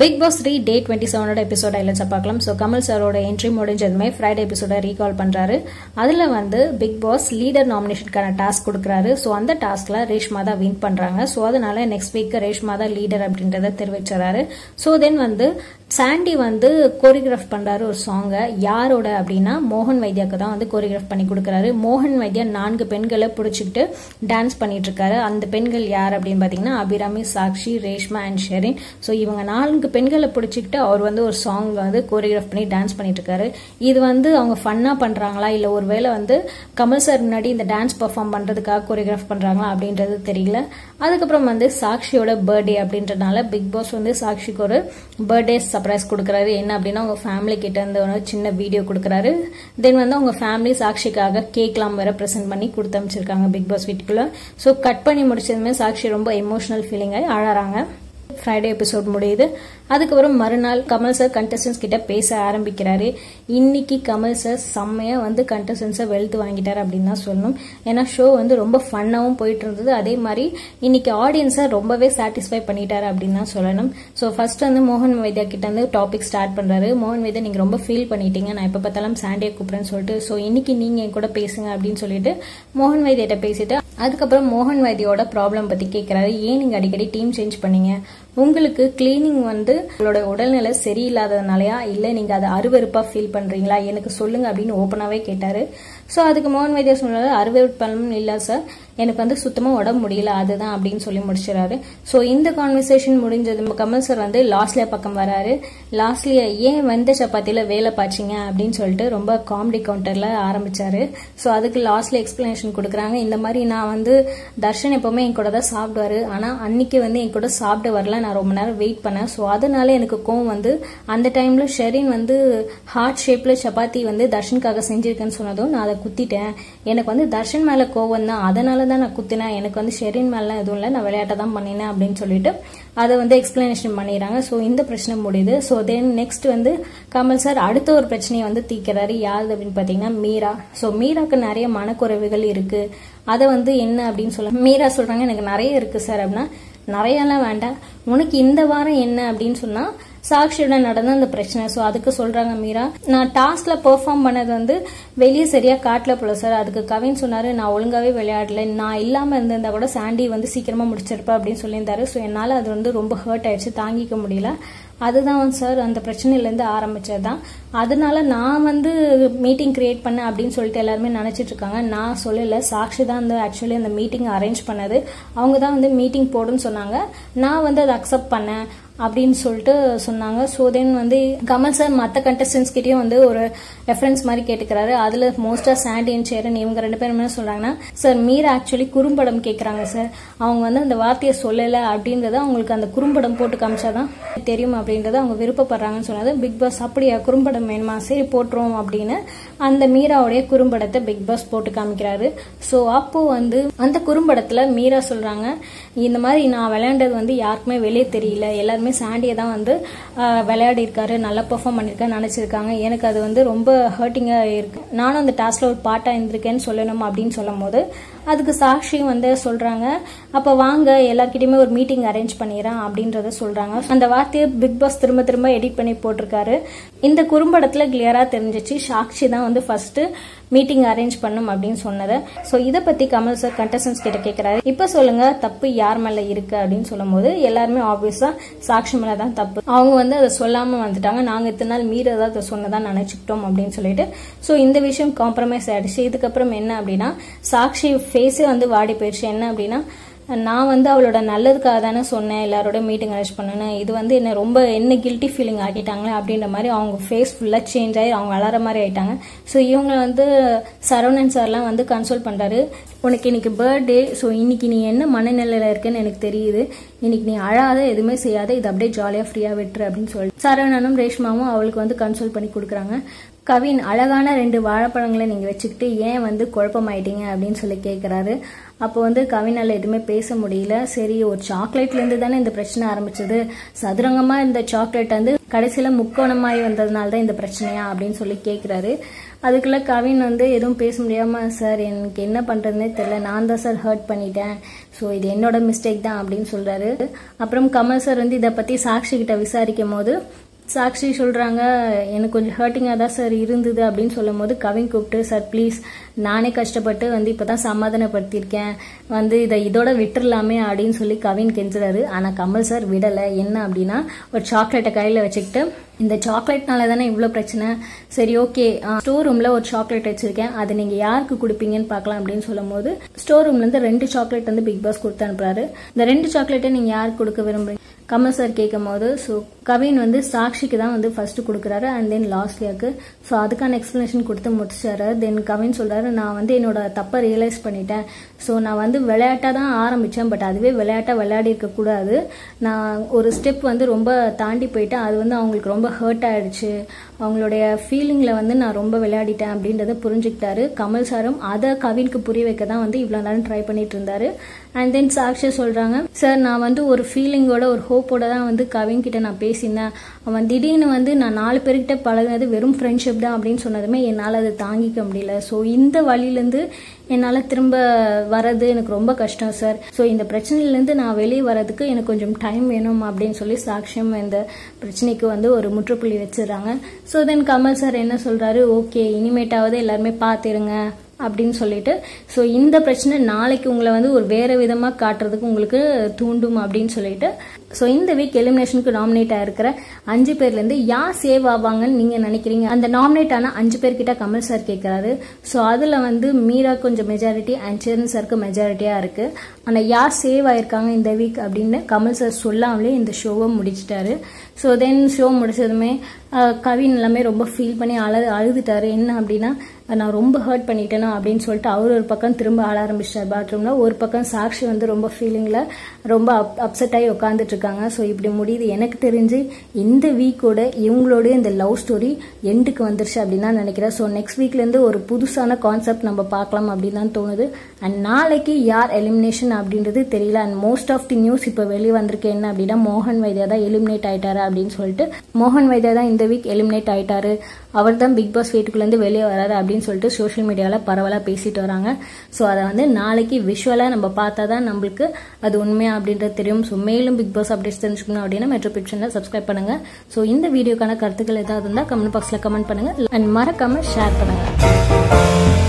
Big Boss three day twenty செவனோட எபிசோட இல்லைச்சா பார்க்கலாம். ஸோ கமல் சாரோட என்ட்ரி முடிஞ்சதுமே ஃப்ரைடே எபிசோட ரீகால் பண்ணுறாரு அதில் வந்து பிக் பாஸ் லீடர் நாமினேஷனுக்கான டாஸ்க் கொடுக்குறாரு. ஸோ அந்த டாஸ்கில் ரேஷ்மா தான் வின் பண்ணுறாங்க ஸோ அதனால நெக்ஸ்ட் வீக் ரேஷ்மா தான் லீடர் அப்படின்றத தெரிவிச்சுறாரு ஸோ தென் வந்து சாண்டி வந்து கோரியோகிராஃப் பண்ணுறாரு ஒரு சாங்கை யாரோட அப்படின்னா மோகன் வைத்தியாவுக்கு தான் வந்து கோரியோகிராஃப் பண்ணி கொடுக்குறாரு. மோகன் வைத்தியா நான்கு பெண்களை பிடிச்சிக்கிட்டு டான்ஸ் பண்ணிட்டு இருக்காரு. அந்த பெண்கள் யார் அப்படின்னு பார்த்தீங்கன்னா அபிராமி சாக்ஷி ரேஷ்மா அண்ட் ஷெரின். ஸோ இவங்க நான்கு பெண்களை பிடிச்சிக்கிட்டு அவர் வந்து ஒரு சாங் வந்து கோரியோகிராஃப் பண்ணி டான்ஸ் பண்ணிட்டு இருக்காரு. இது வந்து அவங்க ஃபன்னா பண்றாங்களா? இல்லை ஒருவேளை வந்து கமல் சார் முன்னாடி இந்த டான்ஸ் பெர்ஃபார்ம் பண்றதுக்காக கோரியோகிராஃப் பண்றாங்களா அப்படின்றது தெரியல. அதுக்கப்புறம் வந்து சாக்ஷியோட பர்த்டே அப்படின்றதுனால பிக் பாஸ் வந்து சாக்ஷிக்கு ஒரு பர்த்டே சர்ப்ரைஸ் கொடுக்குறாரு. என்ன அப்படின்னா அவங்க ஃபேமிலி கிட்ட இருந்து ஒரு சின்ன வீடியோ கொடுக்குறாரு. தென் வந்து அவங்க ஃபேமிலி சாக்ஷிக்காக கேக்லாம் வேற ப்ரெசென்ட் பண்ணி கொடுத்து அமைச்சிருக்காங்க பிக் பாஸ் வீட்டுக்குள்ள. ஸோ கட் பண்ணி முடிச்சதுமே சாக்ஷி ரொம்ப எமோஷனல் ஃபீலிங் ஆகி அழறாங்க. ஃப்ரைடே எபிசோட் முடியுது. அதுக்கப்புறம் மறுநாள் கமல் சார் கண்டஸ்டன்ஸ் கிட்ட பேச ஆரம்பிக்கிறாரு. இன்னைக்கு கமல் சார் செம்மையா வந்து கண்டஸ்டன்ஸை வெளுத்து வாங்கிட்டார் அப்படின்னு தான் சொல்லணும். ஏன்னா ஷோ வந்து ரொம்ப ஃபன்னாகவும் போயிட்டு இருந்தது. அதே மாதிரி இன்னைக்கு ஆடியன்ஸை ரொம்பவே சாட்டிஸ்ஃபை பண்ணிட்டாரு அப்படின்னு தான் சொல்லணும். ஸோ ஃபர்ஸ்ட் வந்து மோகன் வைத்தியா கிட்ட வந்து டாபிக் ஸ்டார்ட் பண்ணுறாரு மோகன் வைத்தியா நீங்கள் ரொம்ப ஃபீல் பண்ணிட்டீங்க. நான் எப்போ பார்த்தாலும் சாண்டியை கூப்பிடுறேன்னு சொல்லிட்டு. ஸோ இன்னைக்கு நீங்கள் என் கூட பேசுங்க அப்படின்னு சொல்லிட்டு மோகன் வைத்தியிட்ட பேசிட்டு அதுக்கப்புறம் மோகன் வைத்தியோட ப்ராப்ளம் பத்தி கேட்கிறாரு ஏன் நீங்க அடிக்கடி டீம் சேஞ்ச் பண்ணீங்க? உங்களுக்கு கிளீனிங் வந்து உங்களோட உடல்நிலை சரியில்லாததுனாலயா? இல்ல நீங்க அதை அருவருப்பா ஃபீல் பண்றீங்களா? எனக்கு சொல்லுங்க அப்படின்னு ஓப்பனாவே கேட்டாரு. ஸோ அதுக்கு மோகன் வைத்தியா சொன்னாரு அருவருப்பம் இல்லை சார் எனக்கு வந்து சுத்தமாக உடம்பு முடியல அதுதான் அப்படின்னு சொல்லி முடிச்சிடறாரு ஸோ இந்த கான்வர்சேஷன் முடிஞ்சது கமல் சார் வந்து லாஸ்ட்லியா பக்கம் வராரு. லாஸ்ட்லியா ஏன் வெந்த சப்பாத்தியில் வேலை பாய்ச்சிங்க அப்படின்னு சொல்லிட்டு ரொம்ப காமெடி கவுண்டரில் ஆரம்பிச்சாரு. ஸோ அதுக்கு லாஸ்ட்ல எக்ஸ்பிளனேஷன் கொடுக்குறாங்க. இந்த மாதிரி நான் வந்து தர்ஷன் எப்பவுமே என் கூட தான் சாப்பிடுவாரு. ஆனால் அன்னைக்கு வந்து என் கூட சாப்பிட வரல. நான் ரொம்ப நேரம் வெயிட் பண்ணேன். ஸோ அதனால எனக்கு கோவம் வந்து அந்த டைம்ல ஷெரின் வந்து ஹார்ட் ஷேப்ல சப்பாத்தி வந்து தர்ஷனுக்காக செஞ்சிருக்கேன்னு சொன்னதும் நான் அதை குத்திட்டேன். எனக்கு வந்து தர்ஷன் மேலே கோவம் தான். அதனால தான் நான் குத்தினேன். எனக்கு வந்து ஷெரின் மேலாம் எதுவும் இல்லை. நான் விளையாட்ட தான் பண்ணினேன் அப்படின்னு சொல்லிட்டு அதை வந்து எக்ஸ்பிளனேஷன் பண்ணிடுறாங்க. ஸோ இந்த பிரச்சனை முடியுது. ஸோ தென் நெக்ஸ்ட் வந்து கமல் சார் அடுத்த ஒரு பிரச்சனையை வந்து தீக்கிறாரு யார் அப்படின்னு பார்த்தீங்கன்னா மீரா. ஸோ மீராக்கு நிறைய மனக்குறைவுகள் இருக்கு. அதை வந்து என்ன அப்படின்னு சொல்ல மீரா சொல்றாங்க எனக்கு நிறைய இருக்கு சார் அப்படின்னா நிறையெல்லாம் வேண்டாம். உனக்கு இந்த வாரம் என்ன அப்படின்னு சொன்னா சாக்ஷியோட நடந்த அந்த பிரச்சனை. ஸோ அதுக்கு சொல்றாங்க மீரா நான் டாஸ்க்ல பெர்ஃபார்ம் பண்ணது வந்து வெளியே சரியா காட்டல போல சார் அதுக்கு கவின் சொன்னாரு நான் ஒழுங்காவே விளையாடல. நான் இல்லாம இருந்திருந்தா கூட சாண்டி வந்து சீக்கிரமா முடிச்சிருப்பா அப்படின்னு சொல்லியிருந்தாரு. ஸோ என்னால அது வந்து ரொம்ப ஹர்ட் ஆயிடுச்சு. தாங்கிக்க முடியல. அதுதான் சார் அந்த பிரச்சனையிலேருந்து ஆரம்பிச்சது தான் அதனால நான் வந்து மீட்டிங் கிரியேட் பண்ணேன் அப்படின்னு சொல்லிட்டு எல்லாருமே நினைச்சிட்டு இருக்காங்க. நான் சொல்லல. சாக்ஷி தான் வந்து ஆக்சுவலி அந்த மீட்டிங் அரேஞ்ச் பண்ணது. அவங்க தான் வந்து மீட்டிங் போடுன்னு சொன்னாங்க. நான் வந்து அதை அக்செப்ட் பண்ணேன். அப்படின்னு சொல்லிட்டு சொன்னாங்க. ஸோ தென் வந்து கமல் சார் மற்ற கண்டஸ்டன்ஸ் கிட்டயும் வந்து ஒரு ரெஃபரன்ஸ் மாதிரி கேட்டுக்கிறாரு. அதுல மோஸ்டா சாண்டி அண்ட் சேரன் இவங்க ரெண்டு பேரும் என்ன சொல்றாங்கன்னா சார் மீரா ஆக்சுவலி குறும்படம் கேட்கறாங்க சார் அவங்க வந்து அந்த வார்த்தையை சொல்லல அப்படின்றத அவங்களுக்கு அந்த குறும்படம் போட்டு காமிச்சாதான் தெரியும் அப்படின்றத அவங்க விருப்பப்படுறாங்கன்னு சொன்னது பிக் பாஸ் அப்படியா? குறும்படம் வேணுமா? சரி போட்டுருவோம் அப்படின்னு அந்த மீராவுடைய குறும்படத்தை பிக் பாஸ் போட்டு காமிக்கிறாரு. ஸோ அப்போ வந்து அந்த குறும்படத்துல மீரா சொல்றாங்க இந்த மாதிரி நான் விளையாண்டது வந்து யாருக்குமே வெளியே தெரியல. எல்லாருமே சாண்டியை தான் வந்து விளையாடி இருக்காரு நல்லா பெர்ஃபார்ம் பண்ணிருக்காரு நினச்சிருக்காங்க. எனக்கு அது வந்து ரொம்ப ஹர்ட்டிங்காக இருக்கு. நானும் அந்த டாஸ்கில் ஒரு பாட்டாக இருந்திருக்கேன்னு சொல்லணும் அப்படின்னு சொல்லும் போது அதுக்கு சாட்சியும் வந்து சொல்கிறாங்க அப்போ வாங்க எல்லாருக்கிட்டையுமே ஒரு மீட்டிங் அரேஞ்ச் பண்ணிடுறேன் அப்படின்றத சொல்கிறாங்க அந்த வார்த்தையை பிக் பாஸ் திரும்ப திரும்ப எடிட் பண்ணி போட்டிருக்காரு. இந்த குறும்படத்தில் கிளியராக தெரிஞ்சிச்சு. சாக்ஷி தான் வந்து ஃபர்ஸ்ட்டு மீட்டிங் அரேஞ்ச் பண்ணும் அப்படின்னு சொன்னது. ஸோ இதை பற்றி கமல் சார் கண்டஸ்டன்ஸ் கிட்ட கேட்குறாரு இப்போ சொல்லுங்க தப்பு யார் மேலே இருக்கு அப்படின்னு சொல்லும்போது எல்லாருமே ஆப்வியஸாக சாக்ஷி மேல தான் தப்பு. அவங்க வந்து அதை சொல்லாம வந்துட்டாங்க. நாங்க இத்தனை நாள் மீற அதை சொன்னதா நினைச்சுக்கிட்டோம் அப்படின்னு சொல்லிட்டு. ஸோ இந்த விஷயம் காம்ப்ரமைஸ் ஆயிடுச்சு. இதுக்கப்புறம் என்ன அப்படின்னா சாக்ஷி ஃபேஸே வந்து வாடி போயிடுச்சு. என்ன அப்படின்னா நான் வந்து அவளோட நல்லதுக்காக தானே சொன்னேன். எல்லாரோட மீட்டிங் அரேஞ்ச் பண்ணேன்னு. இது வந்து என்ன ரொம்ப என்ன கில்ட்டி ஃபீலிங் ஆக்கிட்டாங்களே அப்படின்ற மாதிரி அவங்க ஃபேஸ் ஃபுல்லாக சேஞ்ச் ஆகி அவங்க அலற மாதிரி ஆயிட்டாங்க. ஸோ இவங்க வந்து சரவணன் சார்லாம் வந்து கன்சோல் பண்ணுறாரு உனக்கு இன்னைக்கு பர்த்டே ஸோ இன்னைக்கு நீ என்ன மனநிலையில் இருக்குன்னு எனக்கு தெரியுது. இன்னைக்கு நீ அழாத எதுவுமே செய்யாத இது அப்படியே ஜாலியாக ஃப்ரீயாக விட்டுரு அப்படின்னு சொல்லி சரவணனும் ரேஷ்மாவும் அவளுக்கு வந்து கன்சோல் பண்ணி கொடுக்குறாங்க. கவின் அழகான ரெண்டு வாழைப்பழங்களை நீங்கள் வச்சுக்கிட்டு ஏன் வந்து குழப்பமாயிட்டீங்க அப்படின்னு சொல்லி கேட்குறாரு அப்போ வந்து கவினால் எதுவுமே பேச முடியல. சரி ஒரு சாக்லேட்லேருந்து தானே இந்த பிரச்சனை ஆரம்பிச்சது. சதுரங்கமாக இருந்த சாக்லேட் வந்து கடைசியில் முக்கோணமாகி வந்ததுனால தான் இந்த பிரச்சனையா அப்படின்னு சொல்லி கேட்குறாரு அதுக்குள்ளே கவின் வந்து எதுவும் பேச முடியாமல் சார் எனக்கு என்ன பண்ணுறதுனே தெரில நான் தான் சார் ஹர்ட் பண்ணிட்டேன். ஸோ இது என்னோட மிஸ்டேக் தான் அப்படின்னு சொல்கிறாரு அப்புறம் கமல் சார் வந்து இதை பற்றி சாக்ஷிகிட்ட விசாரிக்கும் போது சாக்ஷி சொல்கிறாங்க எனக்கு கொஞ்சம் ஹர்ட்டிங்காக தான் சார் இருந்தது அப்படின்னு சொல்லும் போது கவின் கூப்பிட்டு சார் ப்ளீஸ் நானே கஷ்டப்பட்டு வந்து இப்போ தான் சமாதானப்படுத்தியிருக்கேன். வந்து இதை இதோட விட்டுறலாமே அப்படின்னு சொல்லி கவின் கெஞ்சுறாரு. ஆனால் கமல் சார் விடலை. என்ன அப்படின்னா ஒரு சாக்லேட்டை கையில் வச்சுக்கிட்டு இந்த சாக்லேட்னால தானே இவ்வளோ பிரச்சனை? சரி ஓகே ஸ்டோர் ரூமில் ஒரு சாக்லேட் வச்சுருக்கேன். அதை நீங்கள் யாருக்கு கொடுப்பீங்கன்னு பார்க்கலாம் அப்படின்னு சொல்லும் போது ஸ்டோர் ரூம்லேருந்து ரெண்டு சாக்லேட் வந்து பிக் பாஸ் கொடுத்து அனுப்புறாரு. இந்த ரெண்டு சாக்லேட்டை நீங்கள் யாருக்கு கொடுக்க விரும்புறீங்க? கமல் சார் கேட்கும் போது ஸோ கவின் வந்து சாக்ஷிக்கு தான் வந்து ஃபர்ஸ்ட் கொடுக்குறாரு அண்ட் தென் லாஸ்ட்லியாக்கு ஸோ அதுக்கான எக்ஸ்பிளனேஷன் கொடுத்து முடிச்சாரு. தென் கவின் சொல்றாரு நான் வந்து என்னோட தப்பை ரியலைஸ் பண்ணிட்டேன். ஸோ நான் வந்து விளையாட்டாக தான் ஆரம்பித்தேன் பட் அதுவே விளையாட்டாக விளையாடி இருக்கக்கூடாது நான் ஒரு ஸ்டெப் வந்து ரொம்ப தாண்டி போயிட்டேன். அது வந்து அவங்களுக்கு ரொம்ப ஹர்ட் ஆயிடுச்சு. அவங்களுடைய ஃபீலிங்கில் வந்து நான் ரொம்ப விளையாடிட்டேன் அப்படின்றத புரிஞ்சுக்கிட்டாரு கமல் சாரும். அதை கவினுக்கு புரிய வைக்க தான் வந்து இவ்வளோ நேரம் ட்ரை பண்ணிட்டு இருந்தாரு. அண்ட் தென் சாக்ஷி சொல்கிறாங்க சார் நான் வந்து ஒரு ஃபீலிங்கோட ஒரு ஹோப்போட தான் வந்து கவின் கிட்ட நான் பேசியிருந்தேன் அவன் திடீர்னு வந்து நான் நாலு பேர்கிட்ட பழகினது வெறும் ஃப்ரெண்ட்ஷிப் தான் அப்படின்னு சொன்னதுமே என்னால் அதை தாங்கிக்க முடியல. ஸோ இந்த வழியிலேருந்து என்னால் திரும்ப வரது எனக்கு ரொம்ப கஷ்டம் சார் ஸோ இந்த பிரச்சனையிலேருந்து நான் வெளியே வரதுக்கு எனக்கு கொஞ்சம் டைம் வேணும் அப்படின்னு சொல்லி சாக்ஷியம் இந்த பிரச்சனைக்கு வந்து ஒரு முற்றுப்புள்ளி வச்சிடுறாங்க. ஸோ தென் கமல் சார் என்ன சொல்கிறாரு ஓகே இனிமேட்டாவது எல்லாருமே பார்த்துருங்க அப்படின்னு சொல்லிட்டு ஸோ இந்த பிரச்சனை நாளைக்கு உங்களை வந்து ஒரு வேறு விதமாக காட்டுறதுக்கு உங்களுக்கு தூண்டும் அப்படின்னு சொல்லிட்டு ஸோ இந்த வீக் எலிமினேஷனுக்கு நாமினேட் ஆகிருக்கிற அஞ்சு பேர்லேருந்து யார் சேவ் ஆவாங்கன்னு நீங்கள் நினைக்கிறீங்க? அந்த நாமினேட் ஆனால் அஞ்சு பேர்கிட்ட கமல் சார் கேட்குறாரு ஸோ அதில் வந்து மீரா கொஞ்சம் மெஜாரிட்டி அண்ட் சேரன் சாருக்கு மெஜாரிட்டியாக இருக்குது ஆனால் யார் சேவ் ஆயிருக்காங்க இந்த வீக் அப்படின்னு கமல் சார் சொல்லாமலே இந்த ஷோவை முடிச்சிட்டாரு. ஸோ தென் ஷோ முடிச்சதுமே கவின் எல்லாமே ரொம்ப ஃபீல் பண்ணி அழு அழுதுட்டாரு. என்ன அப்படின்னா நான் ரொம்ப ஹர்ட் பண்ணிட்டேனா அப்படின்னு சொல்லிட்டு அவர் ஒரு பக்கம் திரும்ப ஆள ஆரம்பிச்சிட்டார். பாத்ரூமில் ஒரு பக்கம் சாக்ஷி வந்து ரொம்ப ஃபீலிங்கில் ரொம்ப அப் அப்செட் ஆகி உட்காந்துட்டு இருக்காங்க ஸோ இப்படி முடியுது. எனக்கு தெரிஞ்சு இந்த வீக்கோட இவங்களோட இந்த லவ் ஸ்டோரி எண்டுக்கு வந்துருச்சு அப்படின்னு தான் நினைக்கிறேன். ஸோ நெக்ஸ்ட் வீக்லேருந்து ஒரு புதுசான கான்செப்ட் நம்ம பார்க்கலாம் அப்படின்னு தான் தோணுது. அண்ட் நாளைக்கு யார் எலிமினேஷன் அப்படின்றது தெரியல. And most of the news இப்போ வெளியே வந்திருக்கு. என்ன அப்படின்னா மோகன் வைத்தியா தான் எலிமினேட் ஆயிட்டாரு அப்படின்னு சொல்லிட்டு. மோகன் வைத்தியா தான் இந்த வீக் எலிமினேட் ஆயிட்டாரு. அவர் தான் பிக் பாஸ் வீட்டுக்குள்ளேருந்து வெளியே வராரு அப்படின்னு சொல்லிட்டு சோஷியல் மீடியாவில் பரவலாக பேசிட்டு வராங்க. ஸோ அதை வந்து நாளைக்கு விஷுவலாக நம்ம பார்த்தா தான் நம்மளுக்கு அது உண்மையா அப்படின்றது தெரியும். ஸோ மேலும் பிக் பாஸ் அப்டேட்ஸ் தெரிஞ்சுக்கணும் அப்படின்னா மெட்ரோ பிக்ஷனில் சப்ஸ்கிரைப் பண்ணுங்க. ஸோ இந்த வீடியோக்கான கருத்துக்கள் ஏதாவது இருந்தால் கமெண்ட் பாக்ஸில் கமெண்ட் பண்ணுங்க. அண்ட் மறக்காம ஷேர் பண்ணுங்க.